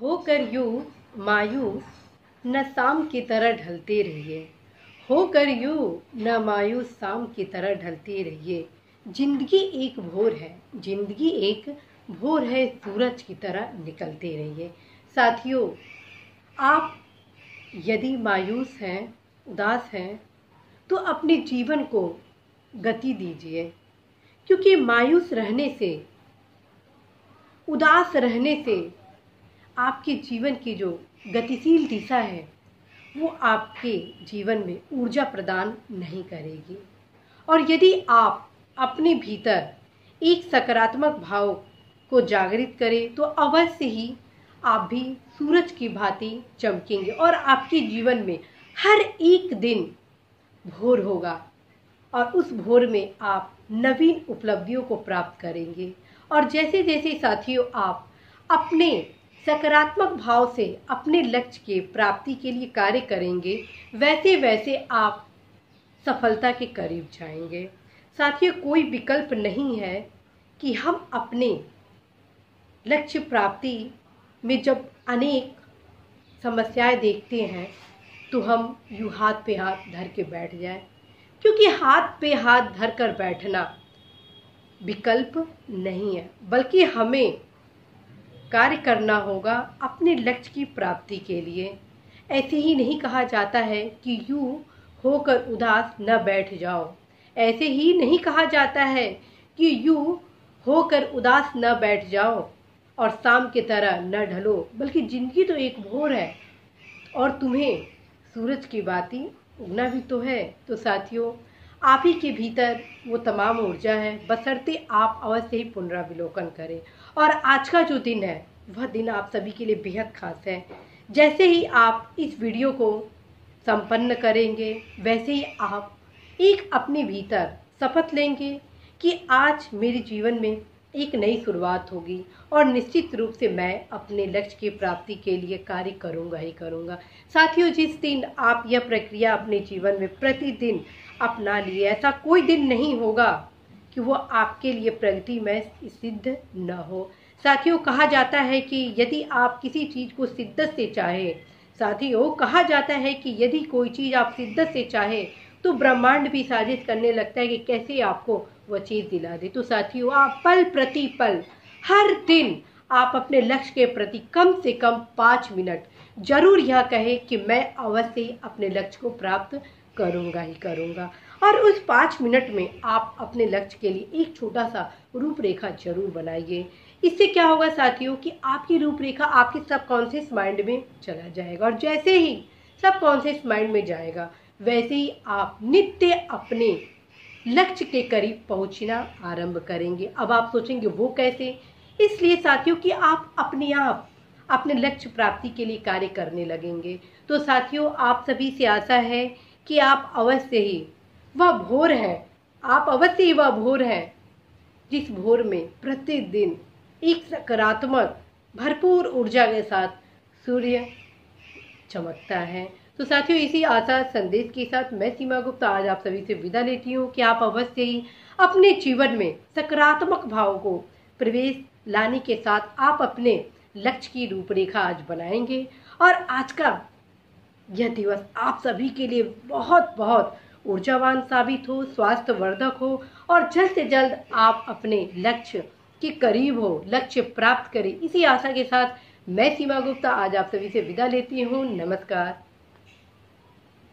होकर यू मायूस न शाम की तरह ढलते रहिए। होकर यू न मायूस शाम की तरह ढलते रहिए। ज़िंदगी एक भोर है, ज़िंदगी एक भोर है, सूरज की तरह निकलते रहिए। साथियों, आप यदि मायूस हैं, उदास हैं तो अपने जीवन को गति दीजिए। क्योंकि मायूस रहने से, उदास रहने से आपके जीवन की जो गतिशील दिशा है, वो आपके जीवन में ऊर्जा प्रदान नहीं करेगी। और यदि आप अपने भीतर एक सकारात्मक भाव को जागृत करें तो अवश्य ही आप भी सूरज की भांति चमकेंगे और आपके जीवन में हर एक दिन भोर होगा और उस भोर में आप नवीन उपलब्धियों को प्राप्त करेंगे। और जैसे जैसे साथियों, आप अपने सकारात्मक भाव से अपने लक्ष्य के प्राप्ति के लिए कार्य करेंगे, वैसे वैसे आप सफलता के करीब जाएँगे। साथियों, कोई विकल्प नहीं है कि हम अपने लक्ष्य प्राप्ति में जब अनेक समस्याएँ देखते हैं तो हम यूँ हाथ पे हाथ धर के बैठ जाए। क्योंकि हाथ पे हाथ धर कर बैठना विकल्प नहीं है, बल्कि हमें कार्य करना होगा अपने लक्ष्य की प्राप्ति के लिए। ऐसे ही नहीं कहा जाता है कि यूँ होकर उदास न बैठ जाओ। ऐसे ही नहीं कहा जाता है कि यूँ होकर उदास न बैठ जाओ और शाम की तरह न ढलो, बल्कि ज़िंदगी तो एक भोर है और तुम्हें सूरज की बाती उगना भी तो है। तो साथियों आप ही के भीतर वो तमाम ऊर्जा है। बसरते आप अवश्य ही पुनराविलोकन करें। और आज का जो दिन है, वह दिन आप सभी के लिए बेहद खास है। जैसे ही आप इस वीडियो को संपन्न करेंगे, वैसे ही आप एक अपने भीतर शपथ लेंगे कि आज मेरे जीवन में एक नई शुरुआत होगी और निश्चित रूप से मैं अपने लक्ष्य की प्राप्ति के लिए कार्य करूँगा ही करूँगा। साथियों, जिस दिन आप यह प्रक्रिया अपने जीवन में प्रतिदिन अपना लिए। ऐसा कोई दिन नहीं होगा कि वो आपके लिए प्रगति में सिद्ध न हो। साथियों, कहा जाता है कि यदि आप किसी चीज़ को शिद्दत से चाहे, साथियों, कहा जाता है कि यदि कोई चीज़ आप शिद्दत से चाहे तो ब्रह्मांड भी साजिश करने लगता है कि कैसे आपको वह चीज़ दिला दे। तो साथियों, आप पल प्रति पल, हर दिन आप अपने लक्ष्य के प्रति कम से कम पाँच मिनट ज़रूर यह कहे कि मैं अवश्य अपने लक्ष्य को प्राप्त करूँगा ही करूँगा। और उस पाँच मिनट में आप अपने लक्ष्य के लिए एक छोटा सा रूपरेखा ज़रूर बनाइए। इससे क्या होगा साथियों कि आपकी रूपरेखा आपके सबकॉन्शियस माइंड में चला जाएगा और जैसे ही सबकॉन्शियस माइंड में जाएगा, वैसे ही आप नित्य अपने लक्ष्य के करीब पहुँचना आरंभ करेंगे। अब आप सोचेंगे, वो कैसे? इसलिए साथियों कि आप अपने आप, अपने लक्ष्य प्राप्ति के लिए कार्य करने लगेंगे। तो साथियों, आप सभी से आशा है कि आप अवश्य ही वह भोर है। आप अवश्य ही वह भोर है, जिस भोर में प्रतिदिन एक सकारात्मक, भरपूर ऊर्जा के साथ सूर्य चमकता है। तो साथियों, इसी आशा संदेश के साथ मैं सीमा गुप्ता आज आप सभी से विदा लेती हूँ कि आप अवश्य ही अपने जीवन में सकारात्मक भाव को प्रवेश लाने के साथ आप अपने लक्ष्य की रूपरेखा आज बनाएँगे। और आज का यह दिवस आप सभी के लिए बहुत बहुत ऊर्जावान साबित हो स्वास्थ्य वर्धक हो और जल्द से जल्द आप अपने लक्ष्य के करीब हो, लक्ष्य प्राप्त करें। इसी आशा के साथ मैं सीमा गुप्ता, आज आप सभी से विदा लेती हूँ। नमस्कार।